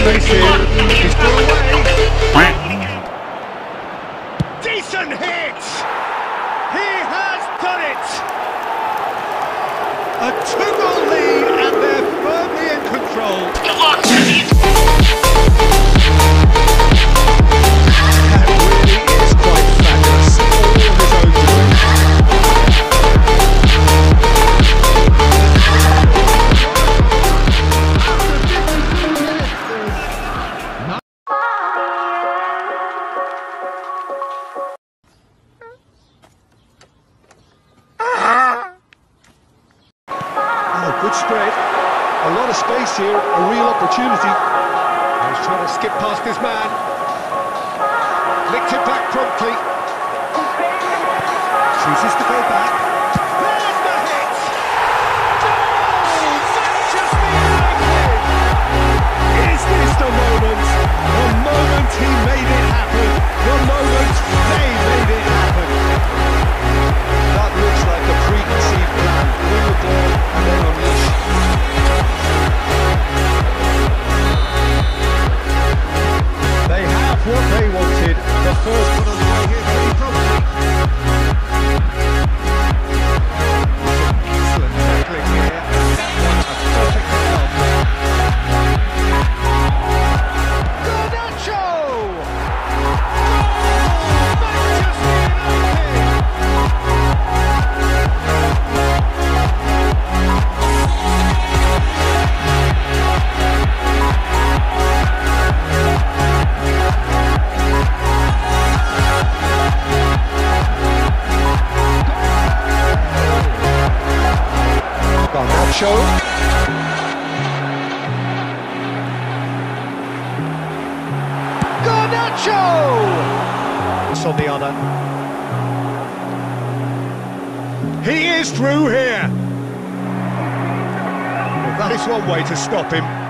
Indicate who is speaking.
Speaker 1: space here. He's away. Decent hit! He has done it! A two-goal lead and they're firmly in control. Good spread. A lot of space here, a real opportunity. He's trying to skip past his man. Licked it back promptly. Chooses to what they wanted. First Garnacho. Garnacho! It's on the other. He is through here. Well, that is one way to stop him.